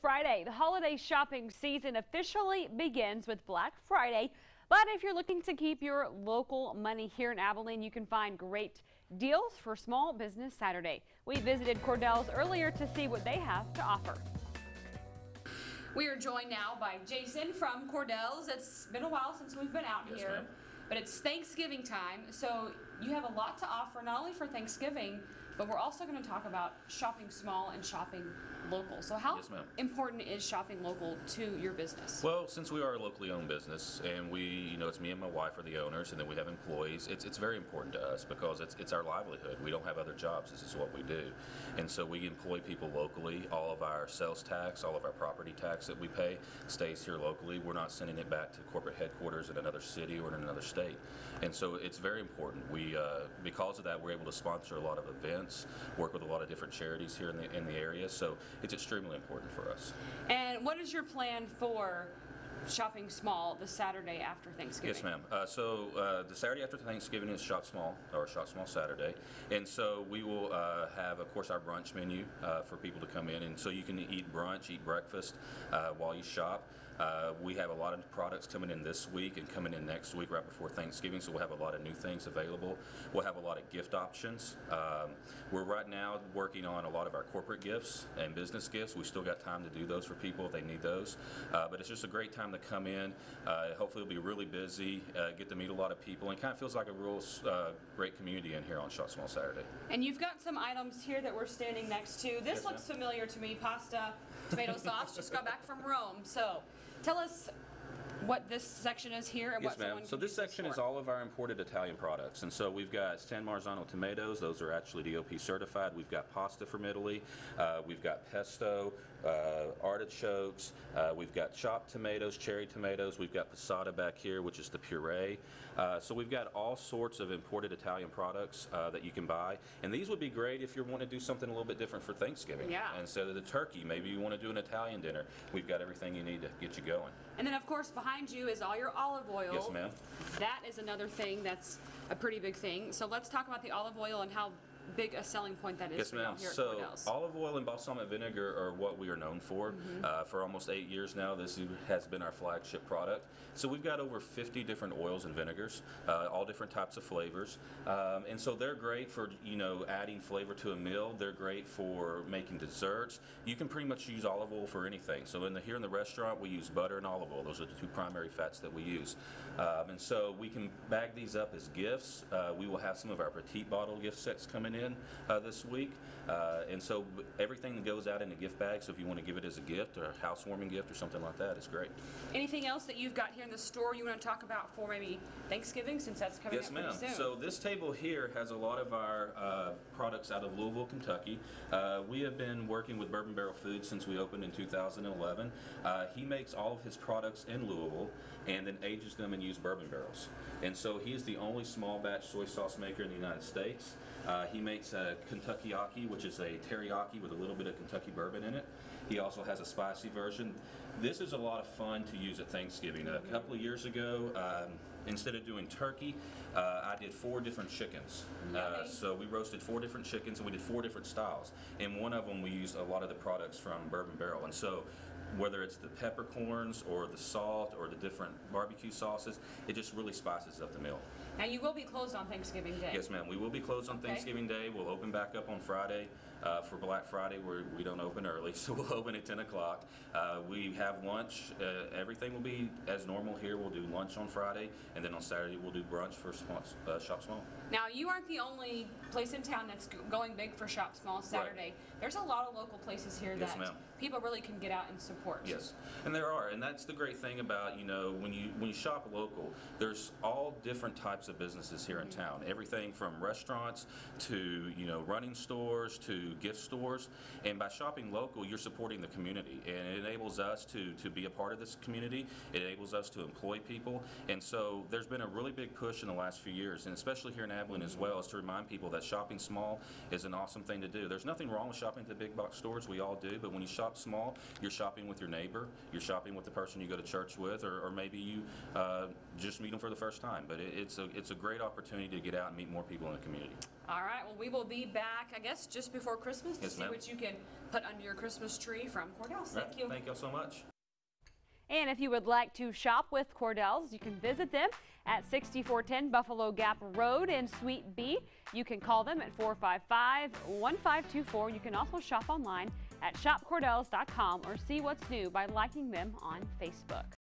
Friday, the holiday shopping season officially begins with Black Friday. But if you're looking to keep your local money here in Abilene, you can find great deals for Small Business Saturday. We visited Cordell's earlier to see what they have to offer. We are joined now by Jason from Cordell's. It's been a while since we've been out Yes, here, but it's Thanksgiving time, so you have a lot to offer not only for Thanksgiving, but we're also going to talk about shopping small and shopping local. So how Yes, important is shopping local to your business? Well, since we are a locally owned business and we, you know, it's me and my wife are the owners and then we have employees, it's, it's very important to us because it's, it's our livelihood. We don't have other jobs. This is what we do. And so we employ people locally. All of our sales tax, all of our property tax that we pay stays here locally. We're not sending it back to corporate headquarters in another city or in another state. And so it's very important. We, uh, because of that, we're able to sponsor a lot of events, work with a lot of different charities here in the, in the area. So it's extremely important for us. And what is your plan for shopping small the Saturday after Thanksgiving? Yes, ma'am. Uh, so uh, the Saturday after Thanksgiving is Shop Small, or Shop Small Saturday, and so we will uh, have, of course, our brunch menu uh, for people to come in, and so you can eat brunch, eat breakfast uh, while you shop. Uh, we have a lot of products coming in this week and coming in next week, right before Thanksgiving. So we'll have a lot of new things available. We'll have a lot of gift options. Um, we're right now working on a lot of our corporate gifts and business gifts. We still got time to do those for people if they need those. Uh, but it's just a great time to come in. Uh, hopefully, it'll be really busy. Uh, get to meet a lot of people, and kind of feels like a real uh, great community in here on Shop Small Saturday. And you've got some items here that we're standing next to. This Yes, looks familiar to me. Pasta, tomato sauce. Just got back from Rome. So, tell us what this section is here and Yes, what ma'am. someone So this section is all of our imported Italian products. And so we've got San Marzano tomatoes. Those are actually DOP certified. We've got pasta from Italy. Uh, we've got pesto, uh, artichokes. Uh, we've got chopped tomatoes, cherry tomatoes. We've got passata back here, which is the puree. Uh, so we've got all sorts of imported Italian products uh, that you can buy. And these would be great if you want to do something a little bit different for Thanksgiving. Yeah. Instead of the turkey, maybe you want to do an Italian dinner. We've got everything you need to get you going. And then, of course, behind you is all your olive oil. Yes, ma'am. That is another thing that's a pretty big thing. So let's talk about the olive oil and how big a selling point that is Yes, ma'am. here at So Cordell's. olive oil and balsamic vinegar are what we are known for. Mm-hmm. Uh, for almost eight years now, this has been our flagship product. So we've got over 50 different oils and vinegars, uh, all different types of flavors. Um, and so they're great for, you know, adding flavor to a meal. They're great for making desserts. You can pretty much use olive oil for anything. So in the, here in the restaurant, we use butter and olive oil. Those are the two primary fats that we use. Um, and so we can bag these up as gifts. Uh, we will have some of our petite bottle gift sets coming in uh, this week. Uh, and so everything that goes out in a gift bag, so if you want to give it as a gift or a housewarming gift or something like that, it's great. Anything else that you've got here in the store you want to talk about for maybe Thanksgiving since that's coming Yes, up ma'am. pretty soon? So this table here has a lot of our uh, products out of Louisville, Kentucky. Uh, we have been working with Bourbon Barrel Foods since we opened in 2011. Uh, he makes all of his products in Louisville and then ages them in used bourbon barrels. And so he is the only small batch soy sauce maker in the United States. Uh, he makes a Kentuckyaki, which is a teriyaki with a little bit of Kentucky bourbon in it. He also has a spicy version. This is a lot of fun to use at Thanksgiving. A couple of years ago, um, instead of doing turkey, uh, I did four different chickens. Uh, so we roasted four different chickens and we did four different styles. In one of them, we used a lot of the products from Bourbon Barrel. And so whether it's the peppercorns or the salt or the different barbecue sauces, it just really spices up the meal. now you will be closed on Thanksgiving Day. Yes, ma'am. We will be closed on Okay. Thanksgiving Day. We'll open back up on Friday. Uh, for Black Friday, where we don't open early, so we'll open at 10 o'clock. Uh, we have lunch. Uh, everything will be as normal here. We'll do lunch on Friday, and then on Saturday we'll do brunch for uh, Shop Small. Now you aren't the only place in town that's going big for Shop Small Saturday. There's a lot of local places here Yes, that ma'am. People really can get out and support. Yes, and there are, and that's the great thing about you know when you when you shop local. There's all different types of businesses here in town. Everything from restaurants to you know running stores to gift stores. And by shopping local, you're supporting the community, and it enables us to to be a part of this community. It enables us to employ people, and so there's been a really big push in the last few years, and especially here in Abilene as well, is to remind people that shopping small is an awesome thing to do. There's nothing wrong with shopping at the big box stores. We all do, but when you shop small, you're shopping with your neighbor, you're shopping with the person you go to church with, or, or maybe you uh, just meet them for the first time. But it, it's a it's a great opportunity to get out and meet more people in the community. All right, well, we will be back, I guess, just before Christmas to Yes, see ma'am. what you can put under your Christmas tree from Cordell's. Right, Thank you. Thank you so much. And if you would like to shop with Cordell's, you can visit them at 6410 Buffalo Gap Road in Suite B. You can call them at 455-1524. You can also shop online at shopcordells.com or see what's new by liking them on Facebook.